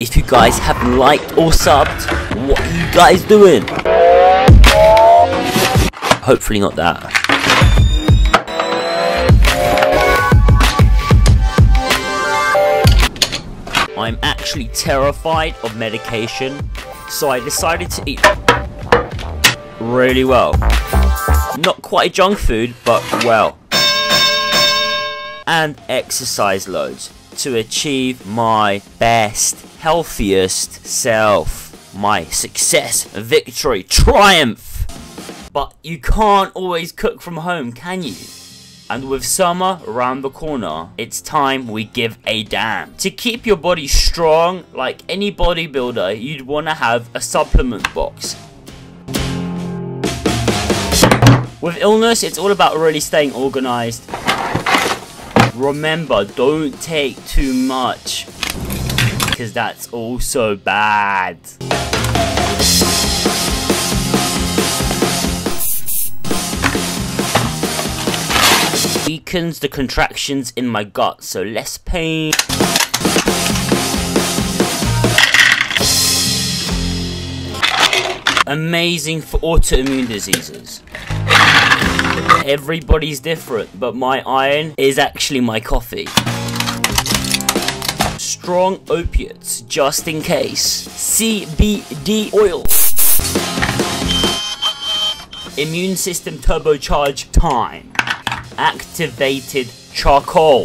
If you guys haven't liked or subbed, what are you guys doing? Hopefully not that. I'm actually terrified of medication, so I decided to eat really well. Not quite junk food, but well. And exercise loads to achieve my best, healthiest self. My success, victory, triumph. But you can't always cook from home, can you? And with summer around the corner, it's time we give a damn. To keep your body strong, like any bodybuilder, you'd want to have a supplement box. With illness, it's all about really staying organized. Remember, don't take too much, because that's also bad. weakens the contractions in my gut, so less pain. Amazing for autoimmune diseases. Everybody's different, but my iron is actually my coffee. Strong opiates, just in case. CBD oil. Immune system turbocharge time activated charcoal.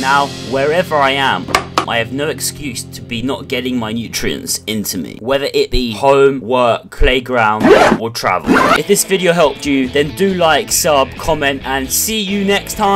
Now, wherever I am, I have no excuse to be not getting my nutrients into me, whether it be home, work, playground, or travel. If this video helped you, then do like, sub, comment, and see you next time.